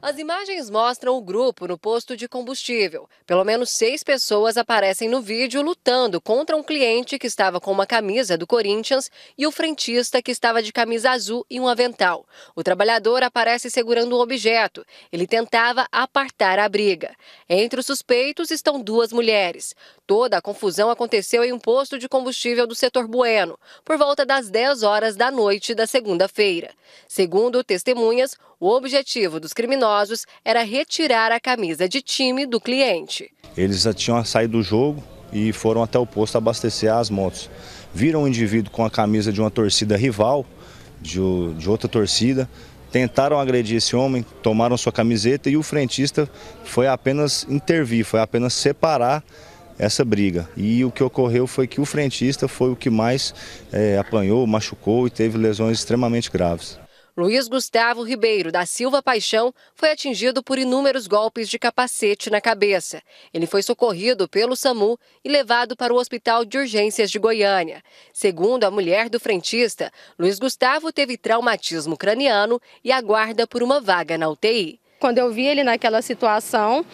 As imagens mostram o grupo no posto de combustível. Pelo menos seis pessoas aparecem no vídeo lutando contra um cliente que estava com uma camisa do Corinthians e o frentista que estava de camisa azul e um avental. O trabalhador aparece segurando um objeto. Ele tentava apartar a briga. Entre os suspeitos estão duas mulheres. Toda a confusão aconteceu em um posto de combustível do setor Bueno, por volta das 10 horas da noite da segunda-feira. Segundo testemunhas, o objetivo dos criminosos era retirar a camisa de time do cliente. Eles já tinham saído do jogo e foram até o posto abastecer as motos. Viram um indivíduo com a camisa de uma torcida rival, de, de outra torcida, tentaram agredir esse homem, tomaram sua camiseta e o frentista foi apenas intervir, foi apenas separar essa briga. E o que ocorreu foi que o frentista foi o que mais é, apanhou, machucou e teve lesões extremamente graves. Luiz Gustavo Ribeiro da Silva Paixão foi atingido por inúmeros golpes de capacete na cabeça. Ele foi socorrido pelo SAMU e levado para o Hospital de Urgências de Goiânia. Segundo a mulher do frentista, Luiz Gustavo teve traumatismo craniano e aguarda por uma vaga na UTI. Quando eu vi ele naquela situação,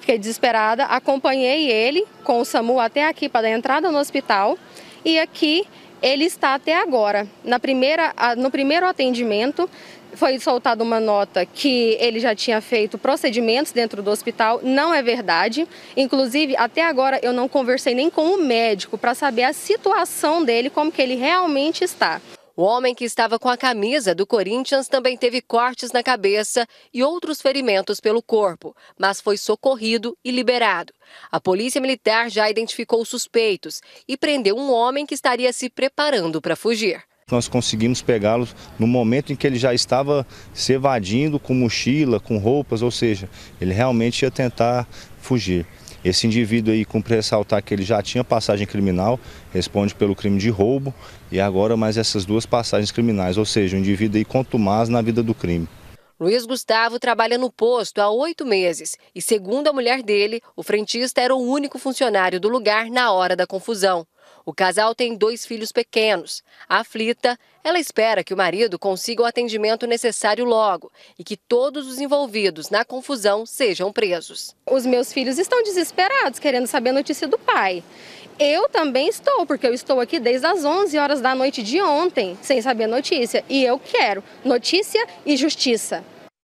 fiquei desesperada, acompanhei ele com o SAMU até aqui para a entrada no hospital e aqui ele está até agora. Na primeira, no primeiro atendimento, foi soltada uma nota que ele já tinha feito procedimentos dentro do hospital. Não é verdade. Inclusive, até agora eu não conversei nem com o médico para saber a situação dele, como que ele realmente está. O homem que estava com a camisa do Corinthians também teve cortes na cabeça e outros ferimentos pelo corpo, mas foi socorrido e liberado. A polícia militar já identificou os suspeitos e prendeu um homem que estaria se preparando para fugir. Nós conseguimos pegá-lo no momento em que ele já estava se evadindo com mochila, com roupas, ou seja, ele realmente ia tentar fugir. Esse indivíduo aí, cumpre ressaltar que ele já tinha passagem criminal, responde pelo crime de roubo e agora mais essas duas passagens criminais, ou seja, um indivíduo aí contumaz na vida do crime. Luiz Gustavo trabalha no posto há oito meses e, segundo a mulher dele, o frentista era o único funcionário do lugar na hora da confusão. O casal tem dois filhos pequenos. Aflita, ela espera que o marido consiga o atendimento necessário logo e que todos os envolvidos na confusão sejam presos. Os meus filhos estão desesperados, querendo saber a notícia do pai. Eu também estou, porque eu estou aqui desde as 11 horas da noite de ontem, sem saber notícia. E eu quero notícia e justiça.